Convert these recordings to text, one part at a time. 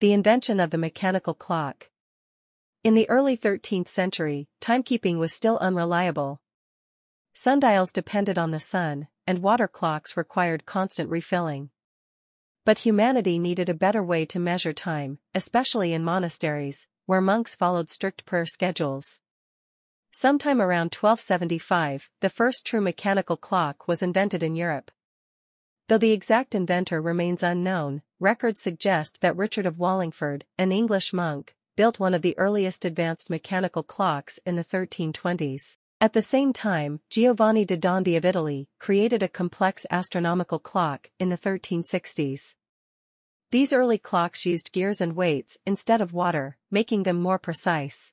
The invention of the mechanical clock. In the early 13th century, timekeeping was still unreliable. Sundials depended on the sun, and water clocks required constant refilling. But humanity needed a better way to measure time, especially in monasteries, where monks followed strict prayer schedules. Sometime around 1275, the first true mechanical clock was invented in Europe. Though the exact inventor remains unknown, records suggest that Richard of Wallingford, an English monk, built one of the earliest advanced mechanical clocks in the 1320s. At the same time, Giovanni da Dondi of Italy created a complex astronomical clock in the 1360s. These early clocks used gears and weights instead of water, making them more precise.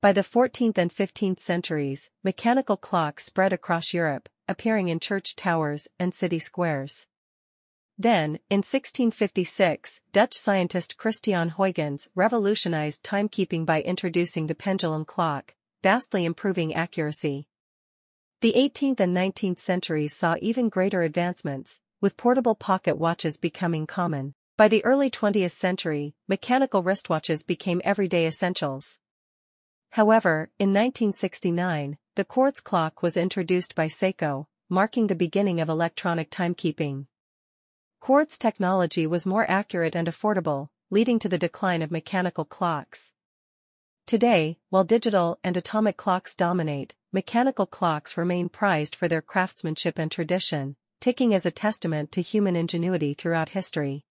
By the 14th and 15th centuries, mechanical clocks spread across Europe, appearing in church towers and city squares. Then, in 1656, Dutch scientist Christian Huygens revolutionized timekeeping by introducing the pendulum clock, vastly improving accuracy. The 18th and 19th centuries saw even greater advancements, with portable pocket watches becoming common. By the early 20th century, mechanical wristwatches became everyday essentials. However, in 1969, the quartz clock was introduced by Seiko, marking the beginning of electronic timekeeping. Quartz technology was more accurate and affordable, leading to the decline of mechanical clocks. Today, while digital and atomic clocks dominate, mechanical clocks remain prized for their craftsmanship and tradition, ticking as a testament to human ingenuity throughout history.